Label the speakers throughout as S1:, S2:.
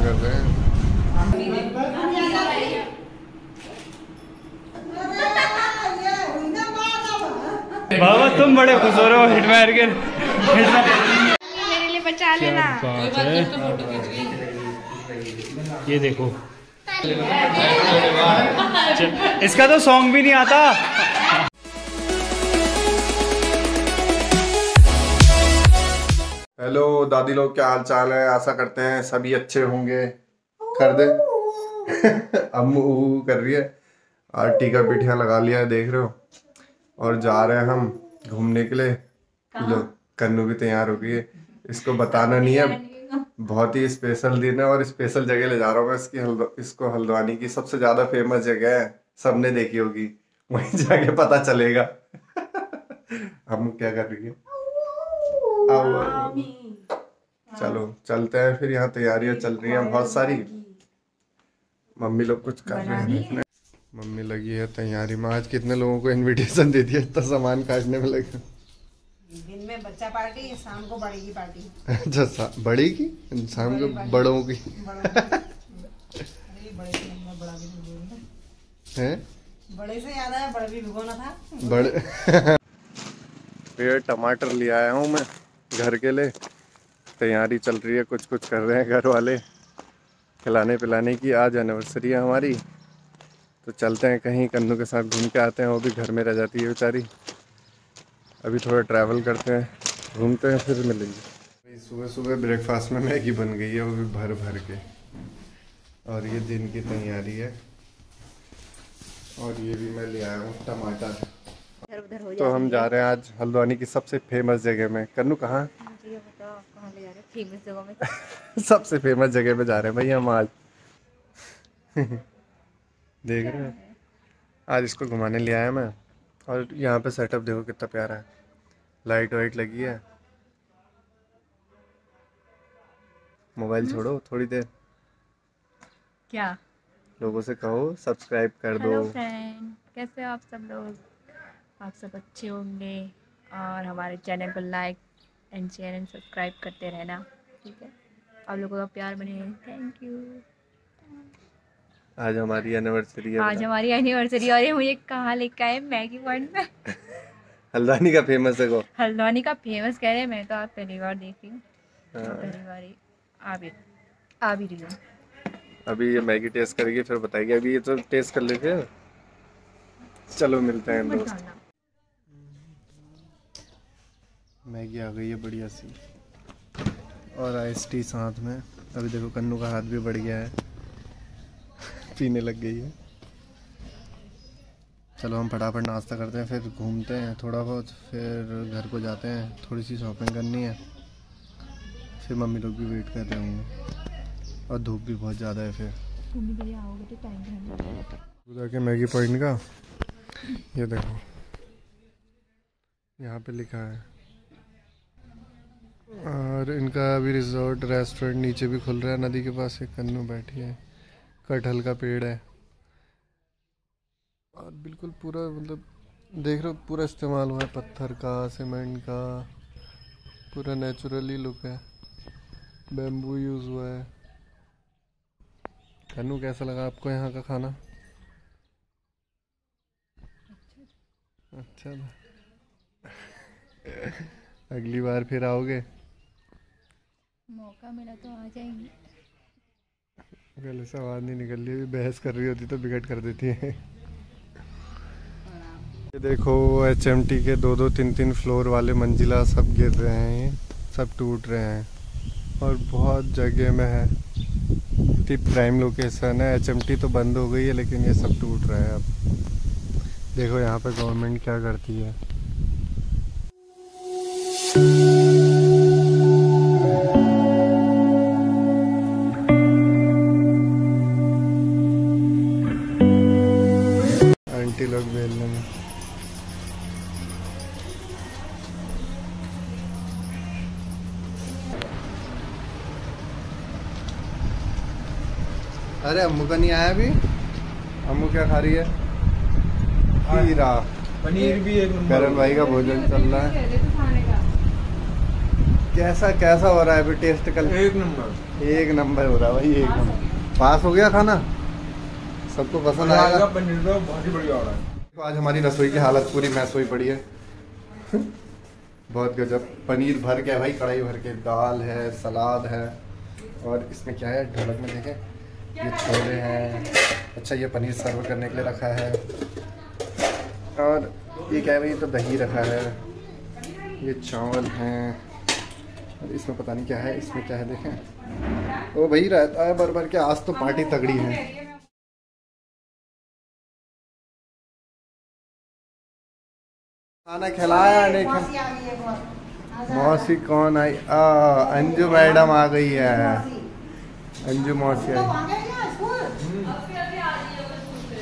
S1: काम कर रहे हैं।
S2: बाबा तुम बड़े खुश हो रहे हो हिट मार के।
S3: मेरे लिए बचा लेना।
S2: बात ये देखो। इसका तो सॉन्ग भी नहीं आता।
S1: हेलो दादी लोग क्या हाल चाल है? आशा करते हैं सभी अच्छे होंगे। कर दे। अम्मू कर रही है। और टीका पीठिया लगा लिया है देख रहे हो? और जा रहे हैं हम घूमने के लिए। लो कन्नू भी तैयार हो गई है। इसको बताना नहीं है। बहुत ही स्पेशल दिन है और स्पेशल जगह ले जा रहा हूँ मैं इसकी हल्द इसको हल्द्वानी की। सबसे ज़्यादा फ़ेमस जगह है। सबने देखी होगी। वहीं जाके पता चलेगा। हम क्या कर रही है? आओ, आओ। चलो चलते हैं फिर यहाँ तैयारियाँ चल रही हैं। बहुत सारी मम्मी लोग कुछ कर रहे हैं। मम्मी लगी है तैयारी में। आज कितने लोगों को इनविटेशन दे दिया? इतना सामान काटने में लगा।
S4: दिन में बच्चा पार्टी शाम को बड़ी की पार्टी।
S1: अच्छा बड़ी की? शाम को बड़ों की।
S4: बड़ों से मैं बड़ा भी भिगोना
S1: है?
S4: बड़े से याद आया बड़ा भी भिगोना था।
S1: बड़े। पेड़ टमाटर ले आया हूँ मैं। घर के लिए। तैयारी चल रही है कुछ कुछ कर रहे हैं घर वाले। खिलाने पिलाने की आज एनिवर्सरी है हमारी। तो चलते हैं कहीं कन्नू के साथ घूम के आते हैं, वो भी घर में रह जाती है बेचारी। अभी थोड़ा ट्रैवल करते हैं, घूमते हैं, फिर मिलेंगे। सुबह सुबह ब्रेकफास्ट में मैगी बन गई है, वो भी भर भर के। और ये दिन की तैयारी है। और ये भी मैं ले आया हूँ, टमाटर। तो हम जा रहे हैं आज हल्द्वानी की सबसे फ़ेमस जगह में। कन्नू कहाँ?
S3: मुझे ये बताओ आप कहाँ ले जा रहे फ़ेमस जगह में?
S1: सबसे फ़ेमस जगह पे जा रहे हैं भाई हम आज। देख रहे हैं। आज इसको घुमाने ले आया मैं। और यहाँ पे सेटअप देखो कितना प्यारा है। लाइट वाइट लगी है। मोबाइल छोड़ो थोड़ी देर।
S3: क्या?
S1: लोगों से कहो सब्सक्राइब कर दो।
S3: फ्रेंड कैसे हो आप सब लोग? आप सब अच्छे होंगे और हमारे चैनल को like and share and subscribe करते रहना ठीक है? आप लोगों का प्यार बने थैंक यू
S1: आज हमारी एनिवर्सरी है
S3: आज हमारी एनिवर्सरी और ये मुझे कहाँ लेके आए मैगी पॉइंट में।
S1: हल्द्वानी का फ़ेमस जगह
S3: हल्द्वानी का फ़ेमस कह रहे हैं मैं तो आप पहली बार देख रही हूँ।
S1: हाँ।
S3: पहली बार ही आ भी आ भी रही हूँ।
S1: अभी ये मैगी टेस्ट करेगी फिर बताएगी। अभी ये तो टेस्ट कर लेते हैं। चलो मिलते हैं दोस्त
S3: खाना।
S1: मैगी आ गई है बढ़िया सी। और आइस टी साथ में। अभी देखो कन्नू का हाथ भी बढ़ गया है। पीने लग गई है। चलो हम फटाफट नाश्ता करते हैं फिर घूमते हैं थोड़ा बहुत फिर घर को जाते हैं। थोड़ी सी शॉपिंग करनी है। फिर मम्मी लोग भी वेट कर रहे होंगे। और धूप भी बहुत ज़्यादा है फिर।
S3: तो
S1: उधर के मैगी पॉइंट का ये देखो। यहाँ पे लिखा है और इनका अभी रिजॉर्ट, रेस्टोरेंट नीचे भी खुल रहा है। नदी के पास एक कन्नू बैठी है। कटहल का पेड़ है। और बिल्कुल पूरा मतलब देख रहे हो, पूरा इस्तेमाल हुआ है। पत्थर का, सीमेंट का, पूरा नेचुरली लुक है। बेम्बू यूज़ हुआ है। कन्नू, कैसा लगा आपको यहाँ का खाना? अच्छा था। अगली बार फिर आओगे?
S3: मौका मिला तो आ जाएँगे।
S1: पहले से आवाज़ नहीं निकल रही बहस कर रही होती तो बिगड़ कर देती है। ये देखो एच के दो दो तीन तीन फ्लोर वाले मंजिला सब गिर रहे हैं, सब टूट रहे हैं। और बहुत जगह में है। इतनी प्राइम लोकेशन है एच तो बंद हो गई है, लेकिन ये सब टूट रहा है अब। देखो यहाँ पे गवर्नमेंट क्या करती है। लोग बेलने में। अरे अम्मू का नहीं आया अभी? अम्मू क्या खा रही है? हीरा
S2: पनीर भी एक
S1: करण भाई का भोजन चल रहा है। कैसा कैसा हो रहा है अभी टेस्ट कल?
S5: एक नंबर।
S1: एक नंबर हो रहा है भाई एक नंबर। पास हो गया खाना? सबको पसंद आएगा।
S5: पनीर तो बहुत ही बढ़िया हो रहा है।
S1: आज हमारी रसोई की हालत पूरी मैस हुई पड़ी है। बहुत गजब। पनीर भर के भाई कढ़ाई भर के। दाल है सलाद है। और इसमें क्या है? ढोलक में देखें। ये छोले हैं। अच्छा ये पनीर सर्व करने के लिए रखा है। और ये क्या है भाई? तो दही रखा है। ये चावल हैं। और इसमें पता नहीं क्या है। इसमें क्या है? देखें। ओ भाई रहता है भर भर के आज तो पार्टी तगड़ी है। खाना खिलाया नहीं खिला मौसी कौन आई? आ अंजू मैडम आ गई है। अंजू मौसी आई।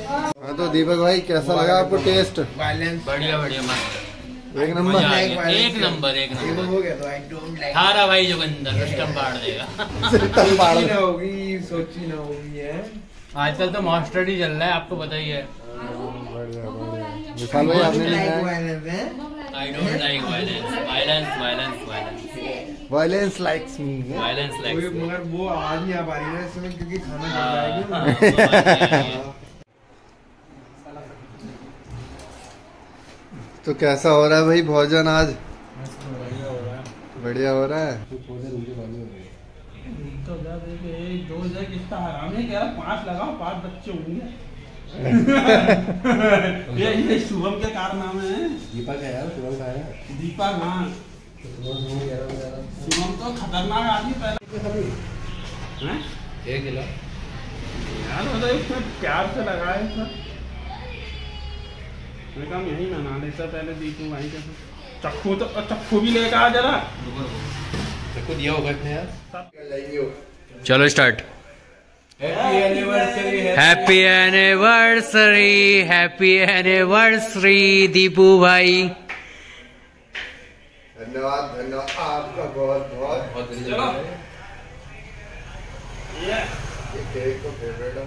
S1: हाँ तो दीपक भाई कैसा लगा आपको टेस्ट
S6: बढ़िया बढ़िया मस्त।
S1: एक नंबर।
S6: एक नंबर एक नंबर।
S5: हो गया तो आई डोंट लाइक
S6: भाई जोगिंदर सिस्टम पाड़ देगा।
S1: सिस्टम पाड़।
S5: सोची ना होगी सोची ना होगी है।
S6: आजकल तो मास्टर ही चल रहा है आपको पता ही है।
S1: विशाल भाई आपने
S6: like violence violence violence violence
S1: violence likes me
S6: violence
S5: कोई
S6: लाइक
S5: मगर वो आवाज़ नहीं आ पा रही है इसमें क्योंकि खाना चल रहा है
S1: तो कैसा हो रहा है भाई भोजन आज? बढ़िया हो रहा है।
S7: तो दो कितना हराम है क्या पाँच लगाओ पाँच बच्चे होंगे। ये ये शुभम के कारनामे हैं।
S5: दीपक है यार सुबह खाया
S7: दीपक हाँ। शुभम तो खतरनाक आदमी पहले। हैं?
S6: एक किलो।
S7: यार मतलब इसमें प्यार से लगाए सर मैं कहा यही मना लेता पहले दीपू भाई के चक्कू तो चक्कू भी लेकर आ जरा।
S5: देखो दिया होगा यार।
S6: चलो start
S5: happy anniversary
S6: happy anniversary Deepu भाई
S1: धन्यवाद धन्यवाद। आपका बहुत बहुत
S7: चलो। ये
S1: ये केक तो फेवरेट है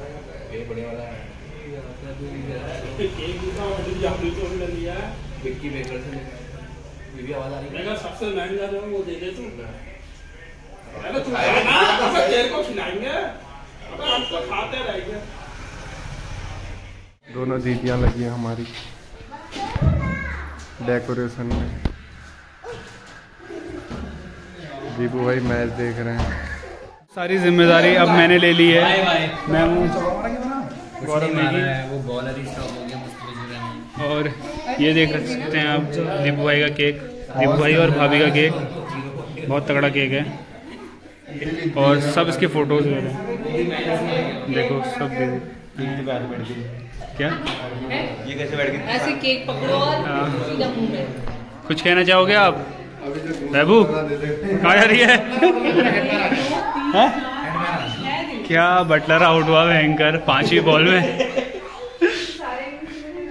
S5: ये बढ़िया वाला है।
S7: केक भी था और जादू तो ले लिया है
S5: विक्की बेकर से ये भी आवाज़ आ रही
S7: मैं कहा सबसे महँगा जो है वो दे दे तू। अरे तू अब तेरे को खिलाएँगे।
S1: दोनों दीदियाँ लगी हैं हमारी। डेकोरेशन में। दीपू भाई मैच देख रहे हैं।
S2: सारी ज़िम्मेदारी अब मैंने ले ली है। मैं हूँ
S6: गौरव वो बॉलर ही स्टॉप हो गया
S2: और ये देख सकते हैं आप दीपू भाई का केक दीपू भाई और भाभी का केक बहुत तगड़ा केक है। और सब इसके फ़ोटोज़ ले रहे हैं। देखो सब दे क्या?
S4: ऐसे केक पकड़ो और
S2: हाँ। कुछ कहना चाहोगे आप? महबू कहाँ जा रही है? क्या बटलर आउट हुआ एंकर पांचवी बॉल में?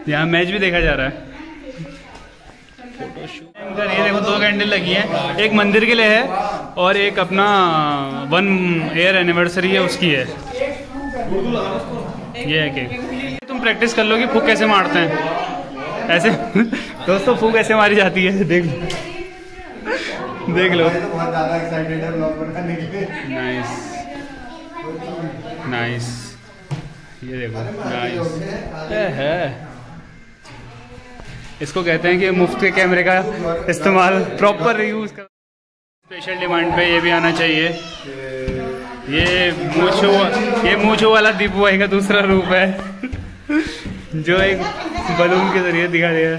S2: यहाँ मैच भी देखा जा रहा है। भयंकर, ये देखो दो कैंडल लगी हैं। एक मंदिर के लिए है। और एक अपना वन ईयर एनिवर्सरी है, उसकी है। ये है केक तुम प्रैक्टिस कर लो कि फूक कैसे मारते हैं? ऐसे? दोस्तों, फूक ऐसे मारी जाती है, देख लो। देख लो।
S1: के
S2: नाइस नाइस ये देखो। नाइस है इसको कहते हैं कि मुफ़्त के कैमरे का इस्तेमाल प्रॉपर यूज़ कर स्पेशल डिमांड पे ये भी आना चाहिए। ये मूछो ये मूछो वाला दीपू भाई का दूसरा रूप है। जो एक बलून के ज़रिए दिखा दिया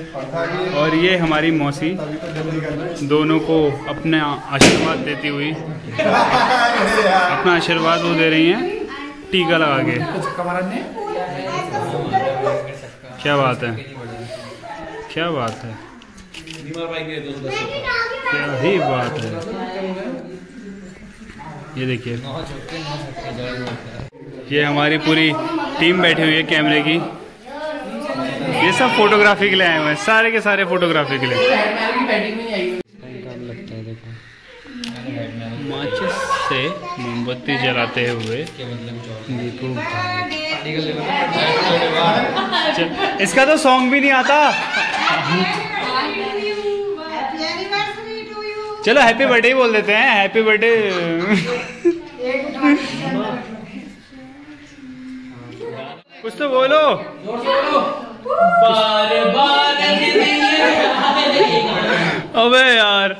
S2: और ये हमारी मौसी, दोनों को अपना आशीर्वाद देती हुई, अपना आशीर्वाद वो दे रही हैं, टीका लगा के। क्या बात है? क्या बात है? क्या ही बात है। ये देखिए। ये हमारी पूरी टीम बैठी हुई है कैमरे की। ये सब फोटोग्राफी के लिए आए हुए हैं सारे के सारे फोटोग्राफी के लिए। माचिस से मोमबत्ती जलाते हुए दीपू इसका तो सॉन्ग भी नहीं आता। चलो हैप्पी बर्थडे ही बोल देते हैं हैप्पी बर्थडे कुछ तो बोलो।
S6: बार बार
S2: अबे यार।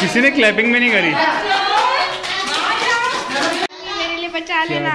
S2: किसी ने क्लैपिंग भी नहीं करी।
S3: मेरे लिए बचा लेना।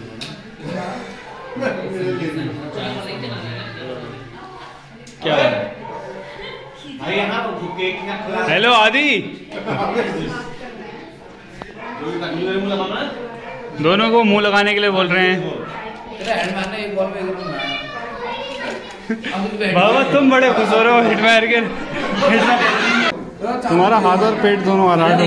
S2: क्या हेलो आदि। दोनों को मुँह लगाने के लिए बोल रहे हैं। बाबा तुम बड़े खुश हो रहे हो हिट मार के तुम्हारा हाथ और पेट दोनों आ रहा है।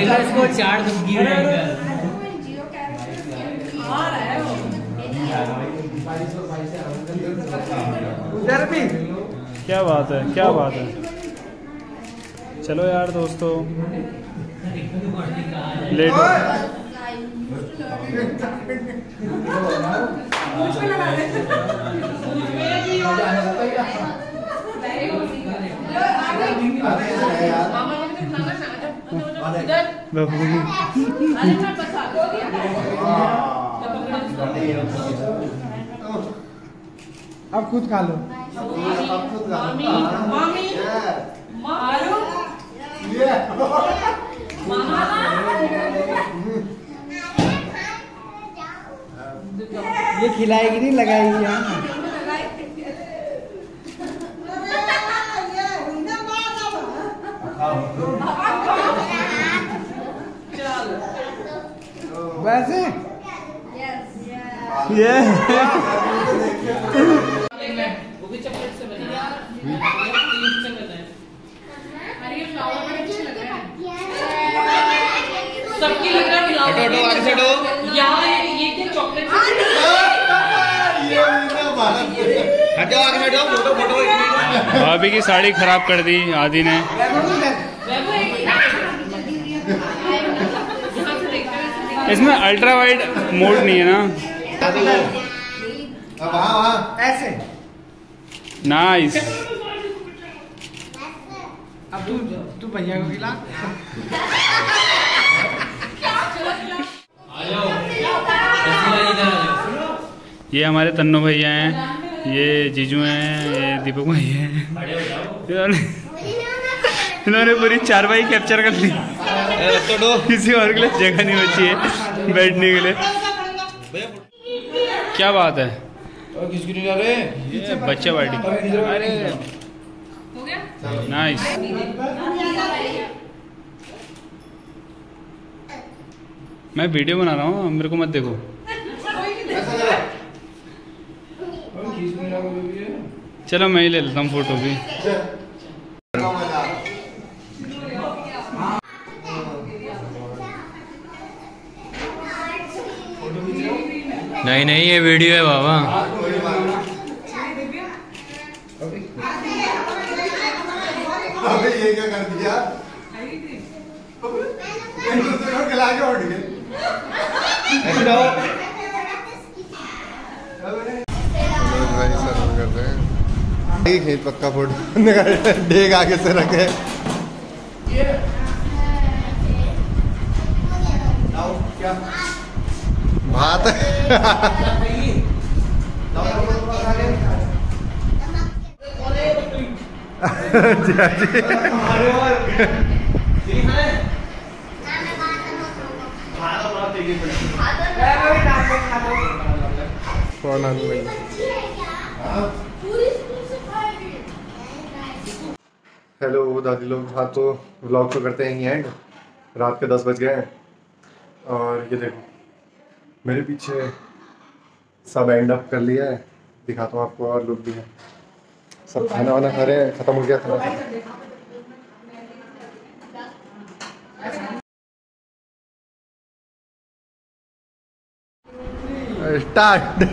S2: क्या बात है क्या बात है। चलो यार दोस्तों। लेट
S4: अब खुद खा लो। ये। खिलाएगी नहीं लगाएगी यहाँ। वैसे
S2: ये
S6: सबकी लग रहा है हटो हटो आगे से हटो यार ये क्या चॉकलेट
S2: भाभी की साड़ी खराब कर दी आदि ने। इसमें अल्ट्रा वाइड मोड नहीं है ना।
S4: ऐसे
S2: नाइस
S4: तू तू भैया को खिला।
S2: ये हमारे तन्नू भैया हैं ये जीजू हैं ये दीपक भैया हैं। इन्होंने इन्होंने पूरी चारपाई कैप्चर कर ली। किसी और के लिए जगह नहीं बची है बैठने के लिए। क्या बात है? बच्चे पार्टी। अरे नाइस मैं वीडियो बना रहा हूँ, मेरे को मत देखो। चलो मैं ही ले लेता हूँ फ़ोटो भी। नहीं नहीं, ये वीडियो है, बाबा
S1: अबे ये क्या कर दिया एक दूसरे को खिला के उठ गए रहे हैं है पक्का फ़ोटो डेग आगे से रखे भात जी जी कौन हेलो, दादी लोग। हाँ तो व्लॉग तो करते हैं एंड रात के दस बज गए हैं। और ये देखो, मेरे पीछे सब एंड अप कर लिया है। दिखाता हूँ आपको और लुक भी है। सब खाना वाना खा रहे हैं। खत्म हो गया खाना। स्टार्ट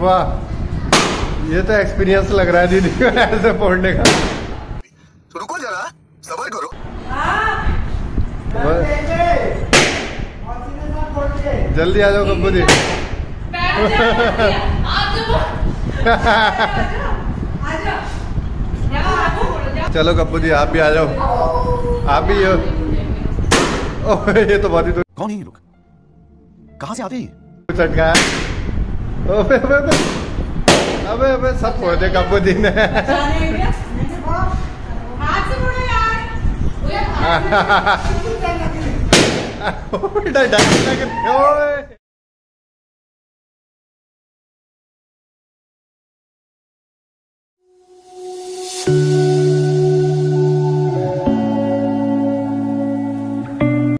S1: वाह. ये तो एक्सपीरियंस लग रहा है दीदी को ऐसे फोड़ने का।
S8: रुको जरा सबर करो।
S1: जल्दी आ जाओ कब्बू दी चलो कब्बू जी आप भी आ जाओ। आप भी ये तो बहुत ही
S8: कौन है ये लोग? कहाँ से आते हैं
S1: अबे अबे अबे अबे अबे सब फोड़ दे कब्बू दी ने उल्टा डांस लग रहा ओए।